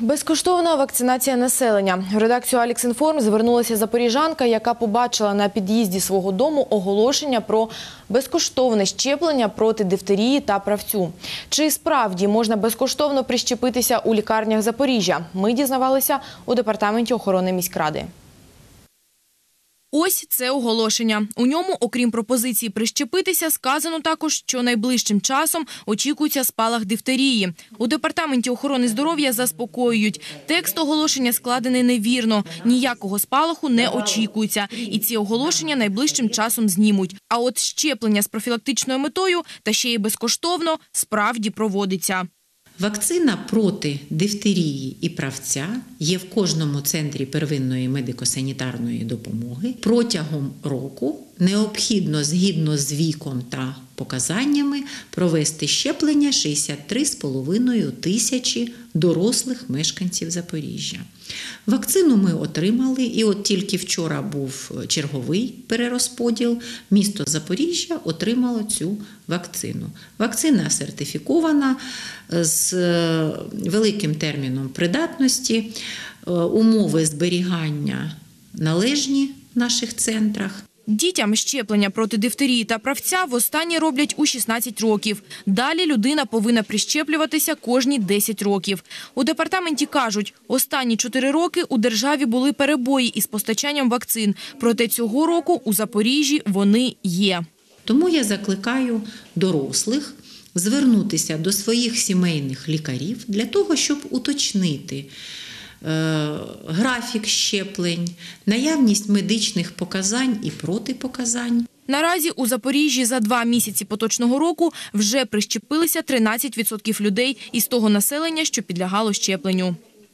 Безкоштовна вакцинація населення. В редакцію «Алікс.Інформ» звернулася запоріжанка, яка побачила на під'їзді свого дому оголошення про безкоштовне щеплення проти дифтерії та правцю. Чи справді можна безкоштовно прищепитися у лікарнях Запоріжжя? Ми дізнавалися у департаменті охорони міськради. Ось це оголошення. У ньому, окрім пропозиції прищепитися, сказано також, що найближчим часом очікується спалах дифтерії. У департаменті охорони здоров'я заспокоюють. Текст оголошення складений невірно. Ніякого спалаху не очікується. І ці оголошення найближчим часом знімуть. А от щеплення з профілактичною метою та ще й безкоштовно справді проводиться. Вакцина проти дифтерії і правця є в кожному центрі первинної медико-санітарної допомоги. Протягом року необхідно згідно з віком та показаннями провести щеплення 63,5 тисячі дорослих мешканців Запоріжжя. Вакцину ми отримали, і от тільки вчора був черговий перерозподіл. Місто Запоріжжя отримало цю вакцину. Вакцина сертифікована з е, великим терміном придатності, е, умови зберігання належні в наших центрах. Дітям щеплення проти дифтерії та правця востаннє роблять у 16 років. Далі людина повинна прищеплюватися кожні 10 років. У департаменті кажуть, останні 4 роки у державі були перебої із постачанням вакцин. Проте цього року у Запоріжжі вони є. Тому я закликаю дорослих звернутися до своїх сімейних лікарів для того, щоб уточнити графік щеплень, наявність медичних показань і протипоказань. Наразі у Запоріжжі за два місяці поточного року вже прищепилися 13% людей із того населення, що підлягало щепленню.